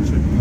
country.